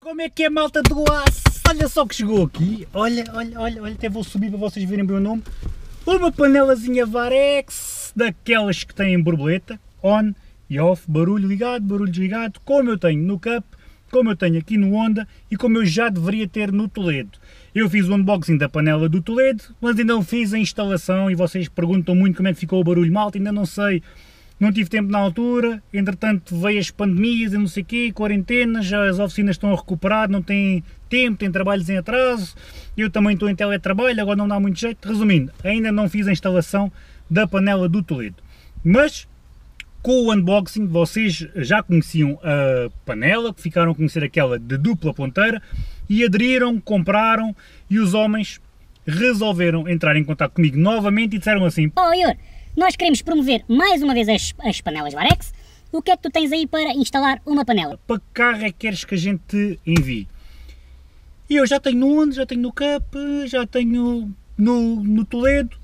Como é que é malta do aço? Olha só que chegou aqui. Olha, olha, olha, olha, até vou subir para vocês verem bem o nome. Uma panelazinha Varex, daquelas que têm borboleta, on e off, barulho ligado, barulho desligado, como eu tenho no Cup, como eu tenho aqui no Honda e como eu já deveria ter no Toledo. Eu fiz o unboxing da panela do Toledo, mas ainda não fiz a instalação e vocês perguntam muito como é que ficou o barulho malta, ainda não sei. Não tive tempo na altura, entretanto veio as pandemias e não sei o quê, quarentenas, já as oficinas estão a recuperar, não têm tempo, têm trabalhos em atraso, eu também estou em teletrabalho, agora não dá muito jeito. Resumindo, ainda não fiz a instalação da panela do Toledo. Mas com o unboxing vocês já conheciam a panela, que ficaram a conhecer aquela de dupla ponteira e aderiram, compraram e os homens resolveram entrar em contato comigo novamente e disseram assim: Oh, Ior, nós queremos promover mais uma vez as, as panelas Varex. O que é que tu tens aí para instalar uma panela? para que carro é que queres que a gente te envie? E eu já tenho no Onde, já tenho no Cap, já tenho no, no Toledo,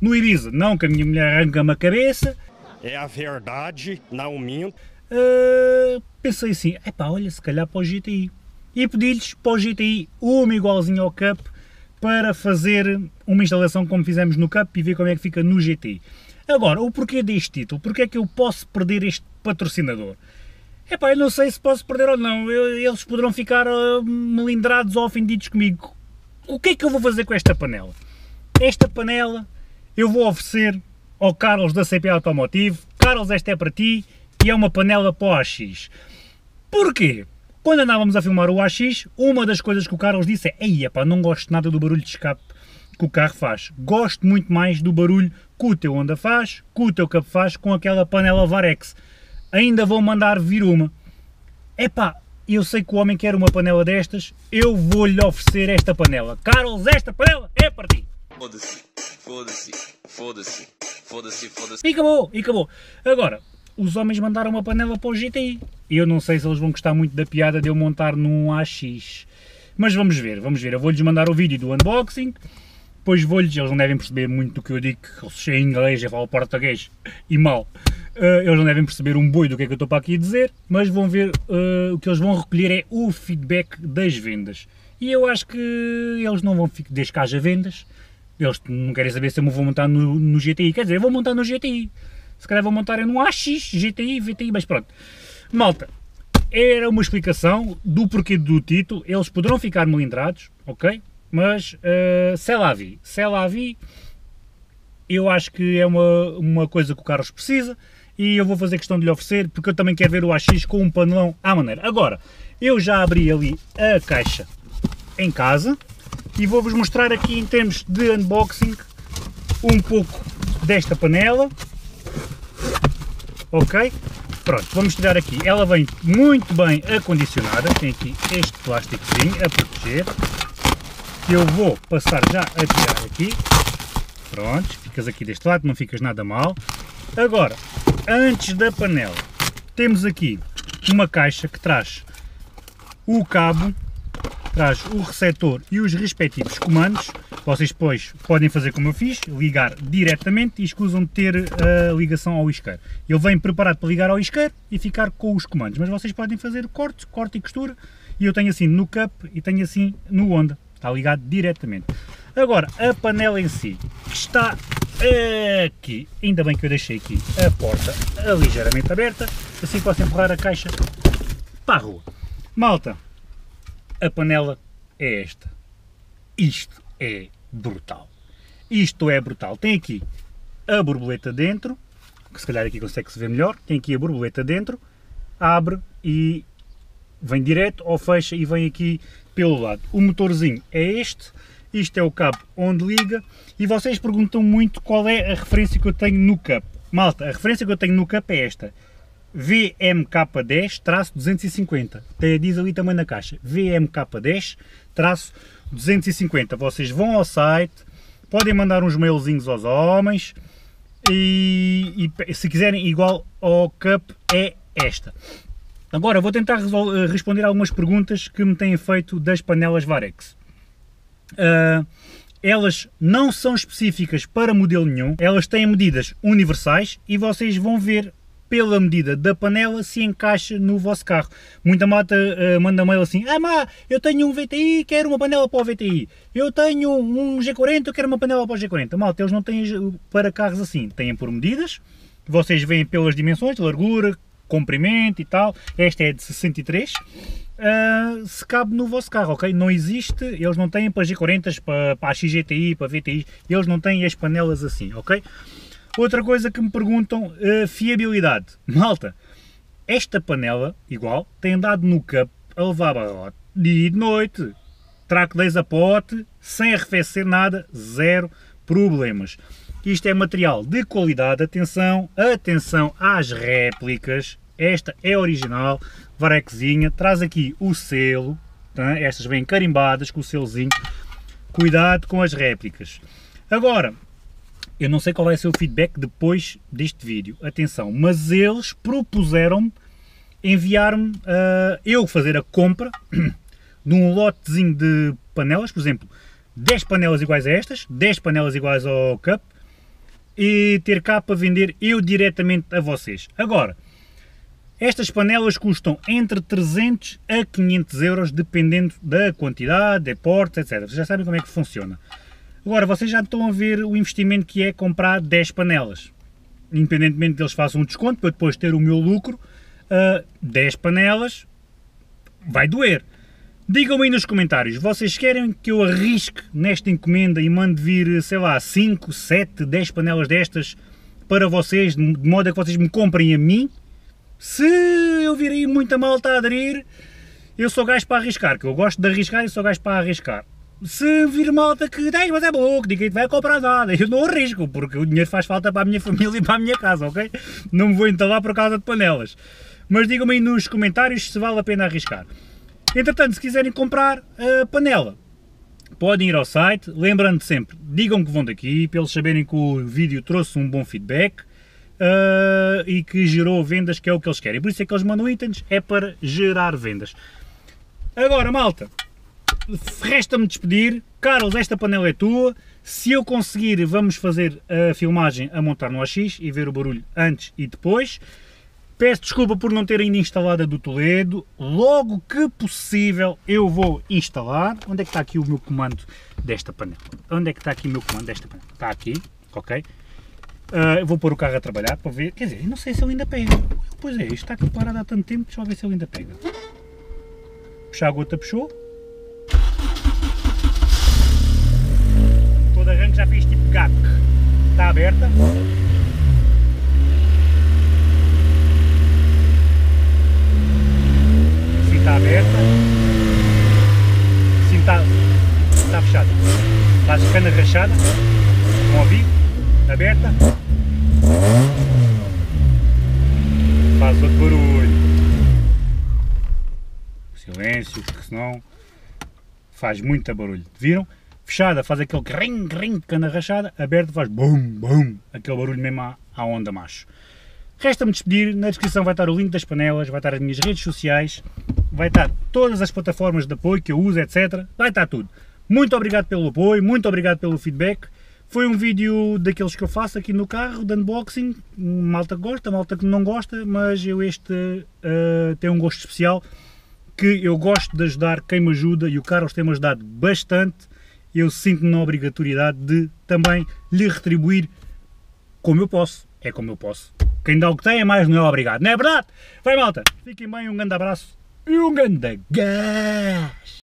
no Ibiza. Não que a minha mulher arranca-me a cabeça. É a verdade, não minto. Ah, pensei assim, epá, olha, se calhar para o GTI. E pedi-lhes para o GTI uma igualzinha ao Cup para fazer uma instalação como fizemos no Cup e ver como é que fica no GTI. Agora, o porquê deste título? Porquê é que eu posso perder este patrocinador? Epá, eu não sei se posso perder ou não. Eu- eles poderão ficar ah, melindrados ou ofendidos comigo. O que é que eu vou fazer com esta panela? Esta panela eu vou oferecer ao Carlos da CP Automotive. Carlos, esta é para ti e é uma panela para o AX. Porquê? Quando andávamos a filmar o AX, uma das coisas que o Carlos disse é Ei, epá, não gosto nada do barulho de escape que o carro faz. Gosto muito mais do barulho que o teu Honda faz, que o teu Cup faz com aquela panela Varex. Ainda vou mandar vir uma. Epá, eu sei que o homem quer uma panela destas, eu vou-lhe oferecer esta panela. Carlos, esta panela é para ti. Foda-se, foda-se, foda-se, foda-se, foda-se. E acabou, e acabou. Agora, os homens mandaram uma panela para o GTI. Eu não sei se eles vão gostar muito da piada de eu montar num AX. Mas vamos ver, vamos ver. Eu vou-lhes mandar o vídeo do unboxing. Depois vou-lhes, eles não devem perceber muito do que eu digo, que eles em inglês, eu falo português e mal. Eh, eles não devem perceber um boi do que é que eu estou para aqui dizer, mas vão ver, eh, o que eles vão recolher é o feedback das vendas. E eu acho que eles não vão ficar, desde que haja vendas, eles não querem saber se eu vou montar no, no GTI. Quer dizer, eu vou montar no GTI. Se calhar vou montar num AX, GTI, VTI, mas pronto. Malta, era uma explicação do porquê do título. Eles poderão ficar melindrados, ok? Mas, uh, sei lá vi. Sei lá vi. Eu acho que é uma, uma coisa que o Carlos precisa e eu vou fazer questão de lhe oferecer porque eu também quero ver o AX com um panelão à maneira. Agora, eu já abri ali a caixa em casa e vou-vos mostrar aqui em termos de unboxing um pouco desta panela. Ok? Pronto, vamos tirar aqui. Ela vem muito bem acondicionada. Tem aqui este plásticozinho a proteger. Que eu vou passar já a tirar aqui. Pronto, ficas aqui deste lado, não ficas nada mal. Agora, antes da panela, temos aqui uma caixa que traz o cabo, traz o receptor e os respectivos comandos. Vocês depois podem fazer como eu fiz, ligar diretamente e escusam de ter a ligação ao isqueiro. Ele vem preparado para ligar ao isqueiro e ficar com os comandos, mas vocês podem fazer corte, corte e costura. E eu tenho assim no Cup e tenho assim no Honda, está ligado diretamente. Agora, a panela em si, que está aqui, ainda bem que eu deixei aqui a porta ligeiramente aberta, assim posso empurrar a caixa para a rua. Malta, a panela é esta. Isto é brutal. Isto é brutal. Tem aqui a borboleta dentro, que se calhar aqui consegue-se ver melhor. Tem aqui a borboleta dentro, abre e vem direto ou fecha e vem aqui pelo lado. O motorzinho é este, isto é o cabo onde liga e vocês perguntam muito qual é a referência que eu tenho no CAP. Malta, a referência que eu tenho no CAP é esta. VMK10-250. Tem, diz ali também na caixa. VMK10-250. Vocês vão ao site, podem mandar uns mailzinhos aos homens e, e se quiserem igual ao Cup é esta. Agora vou tentar eh, responder algumas perguntas que me têm feito das panelas Varex. Ah, elas não são específicas para modelo nenhum, elas têm medidas universais e vocês vão ver pela medida da panela se encaixa no vosso carro. Muita malta ah, manda mail assim: Ah, má, eu tenho um VTI, quero uma panela para o VTI. Eu tenho um G40, eu quero uma panela para o G40. Malta, eles não têm para carros assim, têm por medidas. Vocês veem pelas dimensões, largura, comprimento e tal. Esta é de 63. Uh, se cabe no vosso carro, ok? Não existe, eles não têm para G40, para, para a XGTI, para VTI, eles não têm as panelas assim, ok? Outra coisa que me perguntam, uh, fiabilidade. Malta, esta panela, igual, tem andado no cup a levar barrote dia e de noite. Traco 10 a pote, sem arrefecer nada, zero problemas. Isto é material de qualidade, atenção, atenção às réplicas. Esta é original, varexinha, traz aqui o selo, tá? estas vêm carimbadas com o selozinho. Cuidado com as réplicas. Agora, eu não sei qual vai ser o feedback depois deste vídeo, atenção, mas eles propuseram-me enviar-me uh, eu fazer a compra de um lotezinho de panelas, por exemplo, 10 panelas iguais a estas, 10 panelas iguais ao cup, e ter cá para vender eu diretamente a vocês. Agora, estas panelas custam entre 300 a 500 euros, dependendo da quantidade, de portes, etc. Vocês já sabem como é que funciona. Agora, vocês já estão a ver o investimento que é comprar 10 panelas. Independentemente deles façam um desconto, para depois ter o meu lucro, uh, 10 panelas vai doer. Digam-me aí nos comentários, vocês querem que eu arrisque nesta encomenda e mande vir, sei lá, 5, 7, 10 panelas destas para vocês, de modo a que vocês me comprem a mim? Se eu vir aí muita malta a aderir, eu sou gajo para arriscar, que eu gosto de arriscar e sou gajo para arriscar. Se vir malta que, "Ei, mas é maluco, ninguém te vai comprar nada, eu não arrisco, porque o dinheiro faz falta para a minha família e para a minha casa, ok? Não me vou entalar por causa de panelas. Mas digam-me aí nos comentários se vale a pena arriscar. Entretanto, se quiserem comprar a panela, podem ir ao site, lembrando sempre, digam que vão daqui, para eles saberem que o vídeo trouxe um bom feedback uh, e que gerou vendas, que é o que eles querem. Por isso é que eles mandam itens, é para gerar vendas. Agora, malta, resta-me despedir. Carlos, esta panela é tua. Se eu conseguir, vamos fazer a filmagem a montar no AX e ver o barulho antes e depois. Peço desculpa por não ter ainda instalado a do Toledo. Logo que possível eu vou instalar. Onde é que está aqui o meu comando desta panela? Onde é que está aqui o meu comando desta panela? Está aqui, ok? Ah, eu vou pôr o carro a trabalhar para ver. Quer dizer, não sei se ele ainda pega. Pois é, isto está aqui parado há tanto tempo. Deixa eu ver se ele ainda pega. Puxar a gota, puxou. Arranque já fez tipo gato. Está aberta. Sim, está aberta. Sim, está, está fechada. Faz cana rachada. Vão ouvir? Aberta. Faz outro barulho. Silêncio, porque senão faz muito barulho. Viram? Fechada faz aquele ring, ring, cana rachada. Aberta faz bum, bum. Aquele barulho mesmo à, à onda macho. Resta-me despedir, na descrição vai estar o link das panelas, vai estar as minhas redes sociais, vai estar todas as plataformas de apoio que eu uso, etc. Vai estar tudo. Muito obrigado pelo apoio, muito obrigado pelo feedback. Foi um vídeo daqueles que eu faço aqui no carro, de unboxing. Malta que gosta, malta que não gosta, mas eu este uh, tem um gosto especial que eu gosto de ajudar quem me ajuda e o Carlos tem-me ajudado bastante. Eu sinto-me na obrigatoriedade de também lhe retribuir como eu posso. É como eu posso. Quem dá o que tem é mais, não é obrigado. Não é verdade? Vai malta, fiquem bem, um grande abraço e um grande gás!